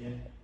Yeah.